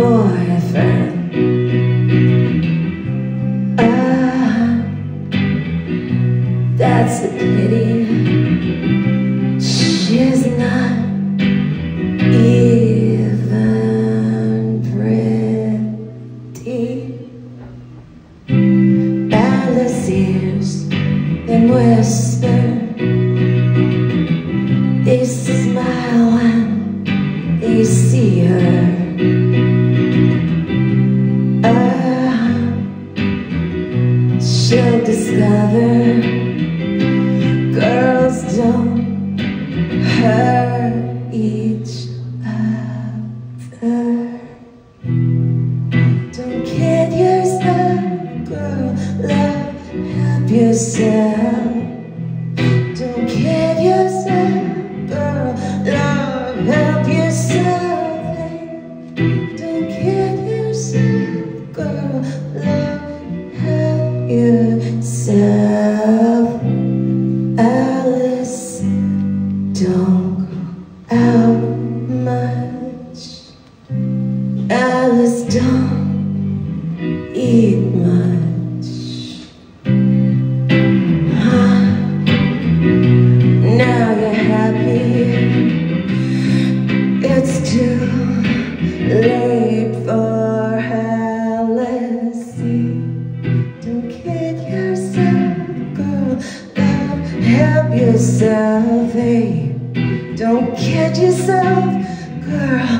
boyfriend. Ah, that's a pity. She's not even pretty. Alice ears, them whisper. They smile when they see her discover girls don't hurt each other. Don't kid yourself, girl. Love, help yourself. Yourself, hey. Don't kid yourself, girl.